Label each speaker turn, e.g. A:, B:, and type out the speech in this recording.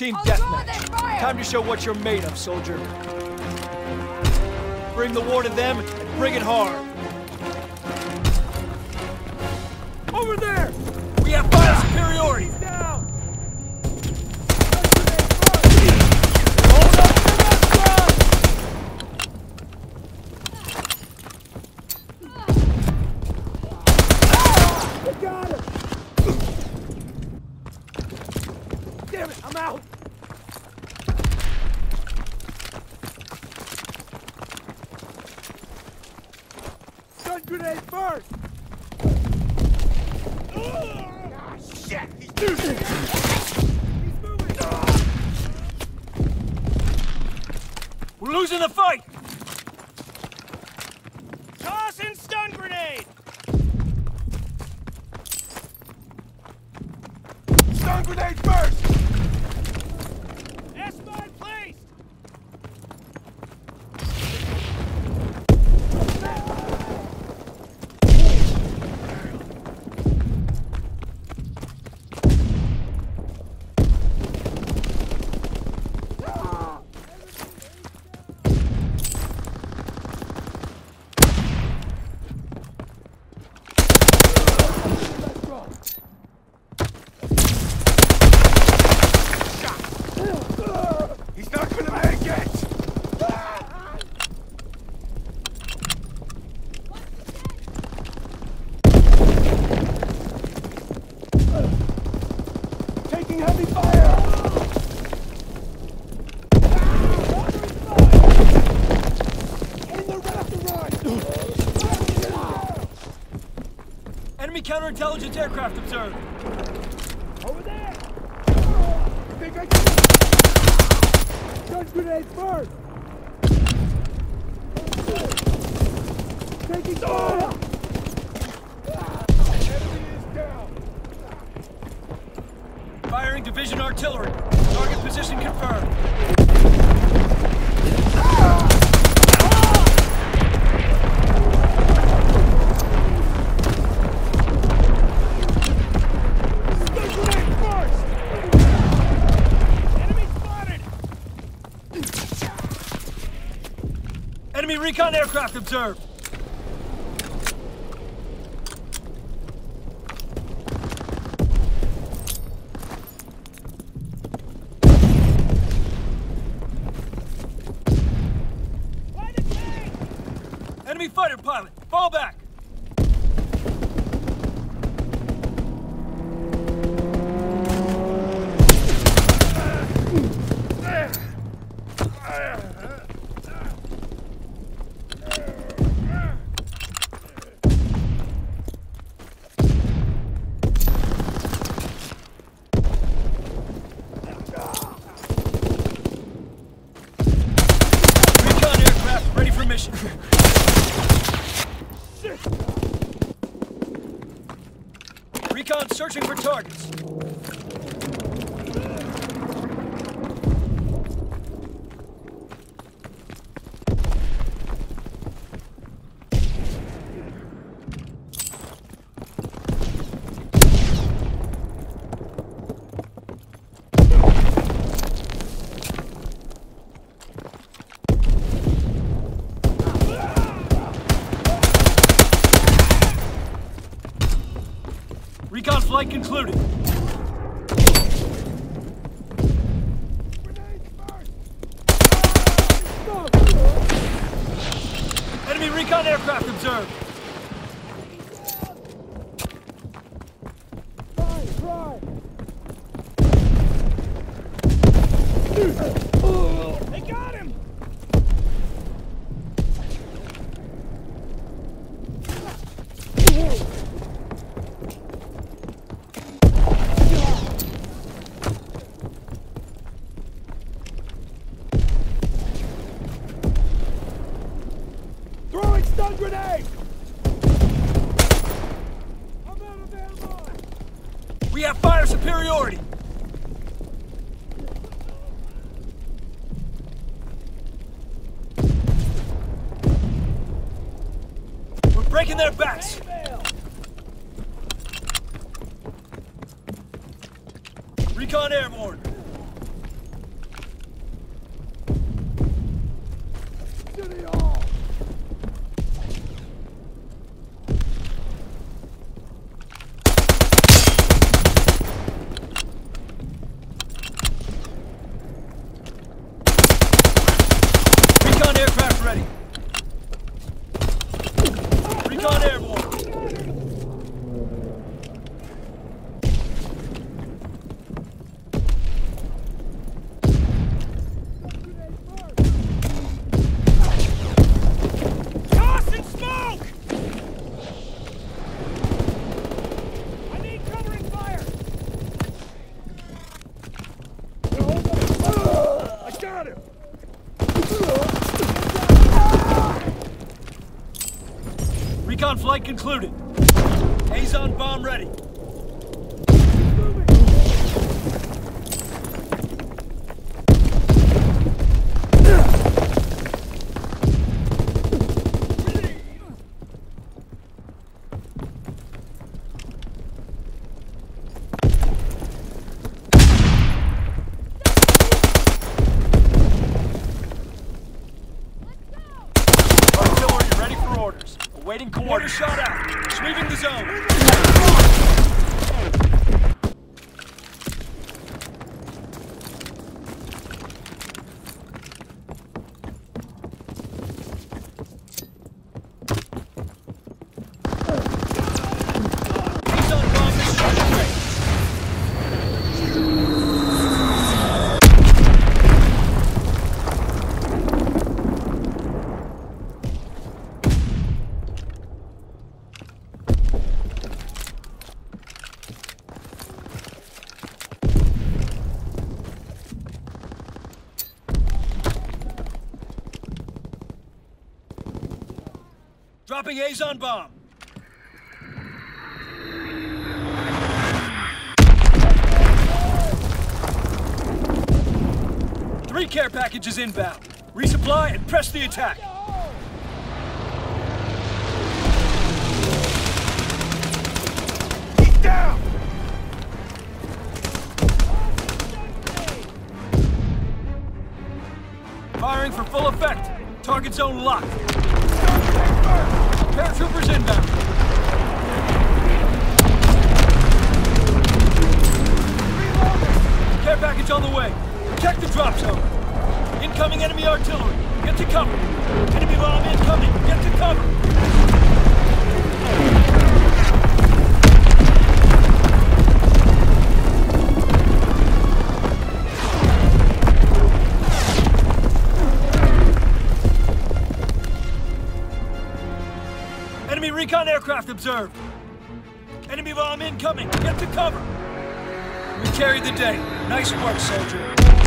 A: Team deathmatch. Time to show what you're made of, soldier. Bring the war to them and bring it hard. Over there! We have fire superiority! Down! Hold up to that front! We got him! Damn it, I'm out! Stun grenade first! Ah, shit! He's moving! He's moving! We're losing the fight!
B: Tossing stun grenade!
A: Stun grenade first!
B: S-mine placed!
A: He's not gonna make it! Taking heavy fire! In the Enemy counterintelligence aircraft observed. Over there! I think I can... Stun grenade first! Taking fire! Enemy is down! Firing division artillery. Target position confirmed. Recon aircraft observed. Enemy fighter pilot, fall back. Recon aircraft ready for mission. Recon searching for targets. Recon flight concluded. Enemy recon aircraft observed. Throwing stun grenade! I'm out of ammo! We have fire superiority! We're breaking their backs! Recon airborne! Azon flight concluded. Azon bomb ready. Artillery ready for coordinates. shot out. Sweeping the zone. Azon bomb mission underway. Dropping Azon bomb. Three care packages inbound. Resupply and press the attack.
B: He's down!
A: Firing for full effect. Target zone locked. Paratroopers inbound. Care package on the way. The drop zone. Incoming enemy artillery. Get to cover. Enemy bomb incoming. Get to cover. Recon aircraft observed. Enemy bomb incoming. Get to cover. We carried the day. Nice work, soldier.